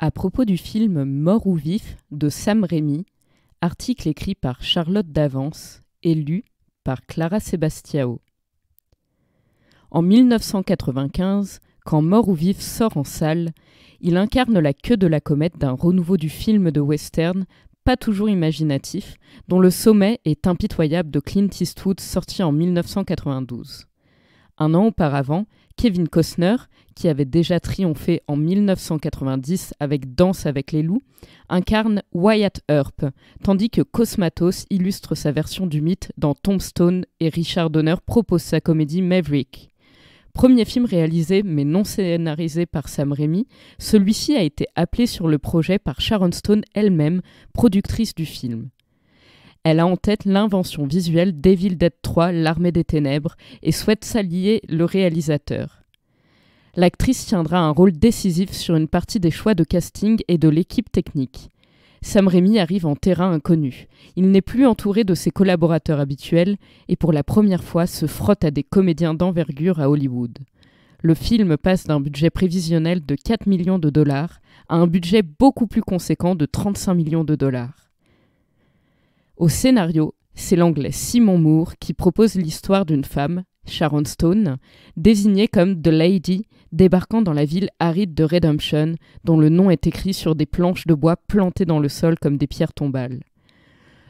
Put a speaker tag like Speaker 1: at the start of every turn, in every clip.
Speaker 1: À propos du film Mort ou vif de Sam Raimi, article écrit par Charlotte Davance et lu par Clara Sebastiao. En 1995, quand Mort ou vif sort en salle, il incarne la queue de la comète d'un renouveau du film de western pas toujours imaginatif, dont le sommet est impitoyable de Clint Eastwood sorti en 1992. Un an auparavant, Kevin Costner, qui avait déjà triomphé en 1990 avec Danse avec les loups, incarne Wyatt Earp, tandis que Cosmatos illustre sa version du mythe dans Tombstone et Richard Donner propose sa comédie Maverick. Premier film réalisé mais non scénarisé par Sam Raimi, celui-ci a été appelé sur le projet par Sharon Stone elle-même, productrice du film. Elle a en tête l'invention visuelle Devil Dead 3, l'armée des ténèbres, et souhaite s'allier le réalisateur. L'actrice tiendra un rôle décisif sur une partie des choix de casting et de l'équipe technique. Sam Raimi arrive en terrain inconnu. Il n'est plus entouré de ses collaborateurs habituels et pour la première fois se frotte à des comédiens d'envergure à Hollywood. Le film passe d'un budget prévisionnel de 4 millions de dollars à un budget beaucoup plus conséquent de 35 millions de dollars. Au scénario, c'est l'anglais Simon Moore qui propose l'histoire d'une femme, Sharon Stone, désignée comme The Lady, débarquant dans la ville aride de Redemption, dont le nom est écrit sur des planches de bois plantées dans le sol comme des pierres tombales.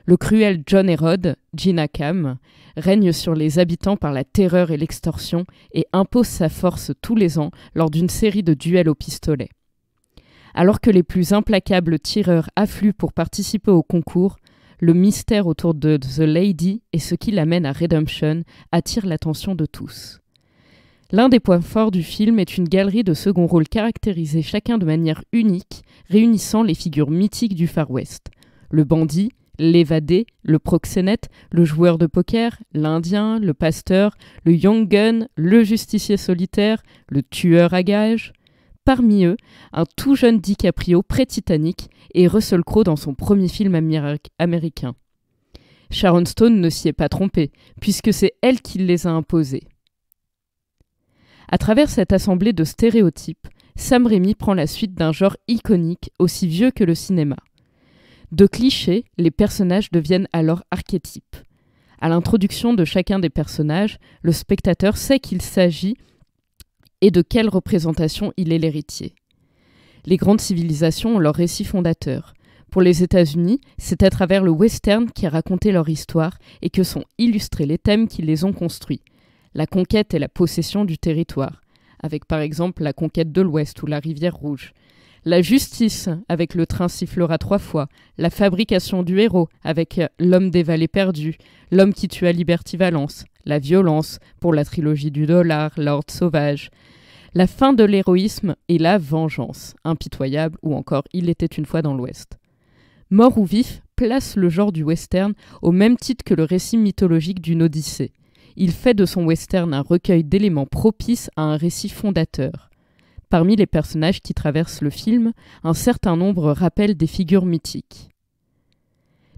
Speaker 1: Le cruel John Herod, Gina Cam, règne sur les habitants par la terreur et l'extorsion et impose sa force tous les ans lors d'une série de duels au pistolet. Alors que les plus implacables tireurs affluent pour participer au concours, le mystère autour de The Lady et ce qui l'amène à Redemption attire l'attention de tous. L'un des points forts du film est une galerie de second rôles caractérisés chacun de manière unique, réunissant les figures mythiques du Far West. Le bandit, l'évadé, le proxénète, le joueur de poker, l'indien, le pasteur, le young gun, le justicier solitaire, le tueur à gages. Parmi eux, un tout jeune DiCaprio pré-Titanic et Russell Crowe dans son premier film américain. Sharon Stone ne s'y est pas trompée, puisque c'est elle qui les a imposés. À travers cette assemblée de stéréotypes, Sam Raimi prend la suite d'un genre iconique aussi vieux que le cinéma. De clichés, les personnages deviennent alors archétypes. À l'introduction de chacun des personnages, le spectateur sait qu'il s'agit et de quelle représentation il est l'héritier. Les grandes civilisations ont leur récit fondateur. Pour les États-Unis, c'est à travers le western qui a raconté leur histoire et que sont illustrés les thèmes qui les ont construits. La conquête et la possession du territoire, avec par exemple la conquête de l'Ouest ou la rivière Rouge. La justice, avec le train sifflera trois fois. La fabrication du héros, avec l'homme des vallées perdues, l'homme qui tua Liberty Valence. La violence, pour la trilogie du dollar, l'ordre sauvage. La fin de l'héroïsme et la vengeance, impitoyable ou encore Il était une fois dans l'Ouest. Mort ou vif place le genre du western au même titre que le récit mythologique d'une Odyssée. Il fait de son western un recueil d'éléments propices à un récit fondateur. Parmi les personnages qui traversent le film, un certain nombre rappellent des figures mythiques.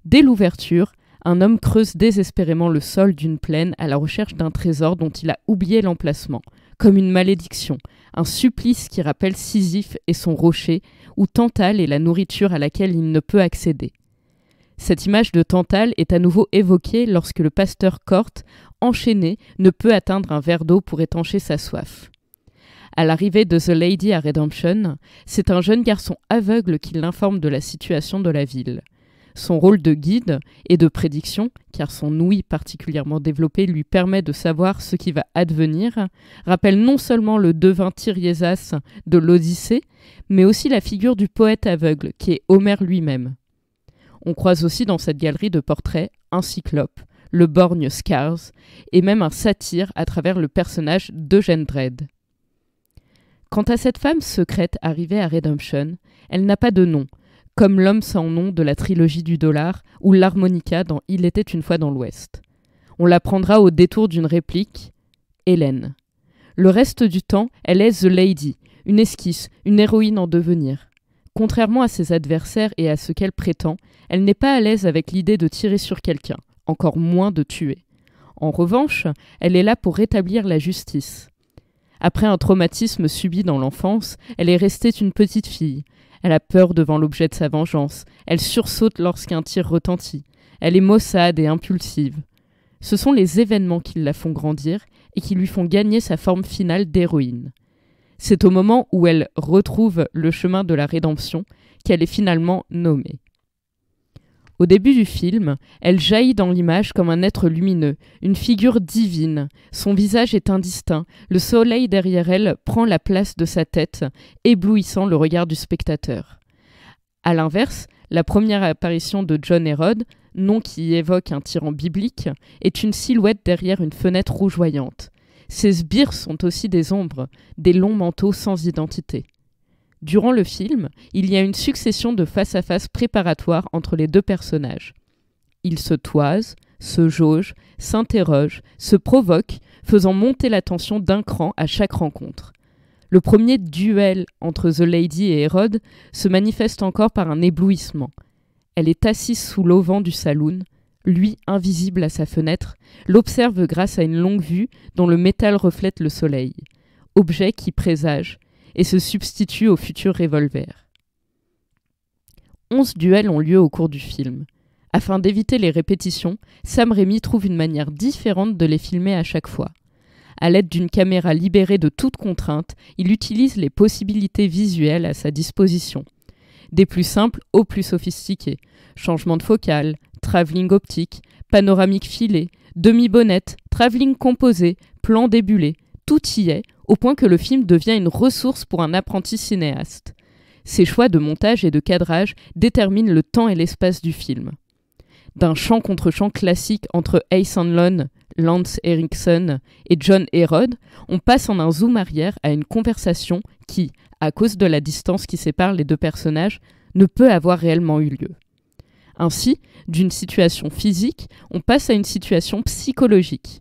Speaker 1: Dès l'ouverture, un homme creuse désespérément le sol d'une plaine à la recherche d'un trésor dont il a oublié l'emplacement, comme une malédiction, un supplice qui rappelle Sisyphe et son rocher, ou Tantale et la nourriture à laquelle il ne peut accéder. Cette image de Tantale est à nouveau évoquée lorsque le pasteur Cort, enchaîné, ne peut atteindre un verre d'eau pour étancher sa soif. À l'arrivée de The Lady à Redemption, c'est un jeune garçon aveugle qui l'informe de la situation de la ville. Son rôle de guide et de prédiction, car son ouïe particulièrement développée lui permet de savoir ce qui va advenir, rappelle non seulement le devin Tiriésas de l'Odyssée, mais aussi la figure du poète aveugle, qui est Homère lui-même. On croise aussi dans cette galerie de portraits un cyclope, le borgne Scars, et même un satyre à travers le personnage d'Eugène Dredd. Quant à cette femme secrète arrivée à Redemption, elle n'a pas de nom, comme l'homme sans nom de la trilogie du dollar ou l'harmonica dans Il était une fois dans l'Ouest. On l'apprendra au détour d'une réplique Hélène. Le reste du temps, elle est The Lady, une esquisse, une héroïne en devenir. Contrairement à ses adversaires et à ce qu'elle prétend, elle n'est pas à l'aise avec l'idée de tirer sur quelqu'un, encore moins de tuer. En revanche, elle est là pour rétablir la justice. Après un traumatisme subi dans l'enfance, elle est restée une petite fille. Elle a peur devant l'objet de sa vengeance. Elle sursaute lorsqu'un tir retentit. Elle est maussade et impulsive. Ce sont les événements qui la font grandir et qui lui font gagner sa forme finale d'héroïne. C'est au moment où elle retrouve le chemin de la rédemption qu'elle est finalement nommée. Au début du film, elle jaillit dans l'image comme un être lumineux, une figure divine. Son visage est indistinct, le soleil derrière elle prend la place de sa tête, éblouissant le regard du spectateur. A l'inverse, la première apparition de John Herod, nom qui évoque un tyran biblique, est une silhouette derrière une fenêtre rougeoyante. Ses sbires sont aussi des ombres, des longs manteaux sans identité. Durant le film, il y a une succession de face-à-face préparatoires entre les deux personnages. Ils se toisent, se jaugent, s'interrogent, se provoquent, faisant monter la tension d'un cran à chaque rencontre. Le premier duel entre The Lady et Hérode se manifeste encore par un éblouissement. Elle est assise sous l'auvent du saloon, lui invisible à sa fenêtre, l'observe grâce à une longue vue dont le métal reflète le soleil, objet qui présage, et se substitue au futur revolver. Onze duels ont lieu au cours du film. Afin d'éviter les répétitions, Sam Raimi trouve une manière différente de les filmer à chaque fois. À l'aide d'une caméra libérée de toute contrainte, il utilise les possibilités visuelles à sa disposition. Des plus simples aux plus sophistiqués. Changement de focale, travelling optique, panoramique filé, demi-bonnette, travelling composé, plan débulé, tout y est, au point que le film devient une ressource pour un apprenti cinéaste. Ses choix de montage et de cadrage déterminent le temps et l'espace du film. D'un chant contre chant classique entre Ace Lance Erickson et John Herod, on passe en un zoom arrière à une conversation qui, à cause de la distance qui sépare les deux personnages, ne peut avoir réellement eu lieu. Ainsi, d'une situation physique, on passe à une situation psychologique.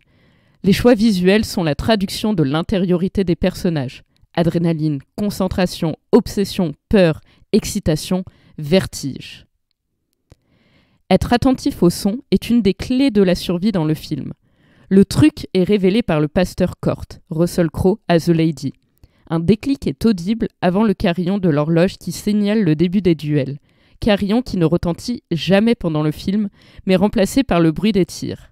Speaker 1: Les choix visuels sont la traduction de l'intériorité des personnages. Adrénaline, concentration, obsession, peur, excitation, vertige. Être attentif au son est une des clés de la survie dans le film. Le truc est révélé par le pasteur Cort, Russell Crowe à The Lady. Un déclic est audible avant le carillon de l'horloge qui signale le début des duels. Carillon qui ne retentit jamais pendant le film, mais remplacé par le bruit des tirs.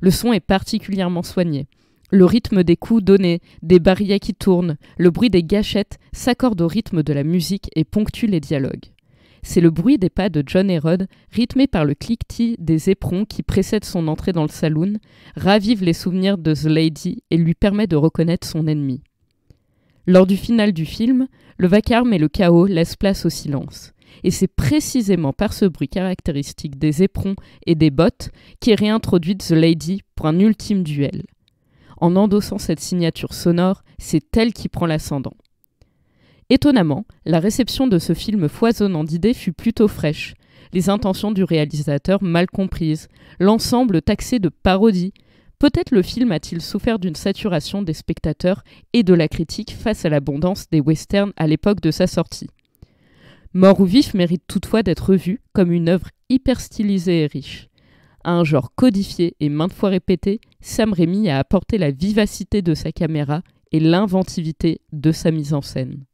Speaker 1: Le son est particulièrement soigné. Le rythme des coups donnés, des barillets qui tournent, le bruit des gâchettes s'accordent au rythme de la musique et ponctuent les dialogues. C'est le bruit des pas de John Herod, rythmé par le cliquetis des éperons qui précèdent son entrée dans le saloon, ravive les souvenirs de The Lady et lui permet de reconnaître son ennemi. Lors du final du film, le vacarme et le chaos laissent place au silence et c'est précisément par ce bruit caractéristique des éperons et des bottes qu'est réintroduite The Lady pour un ultime duel. En endossant cette signature sonore, c'est elle qui prend l'ascendant. Étonnamment, la réception de ce film foisonnant d'idées fut plutôt fraîche, les intentions du réalisateur mal comprises, l'ensemble taxé de parodie. Peut-être le film a-t-il souffert d'une saturation des spectateurs et de la critique face à l'abondance des westerns à l'époque de sa sortie. Mort ou vif mérite toutefois d'être revu comme une œuvre hyper stylisée et riche. À un genre codifié et maintes fois répété, Sam Raimi a apporté la vivacité de sa caméra et l'inventivité de sa mise en scène.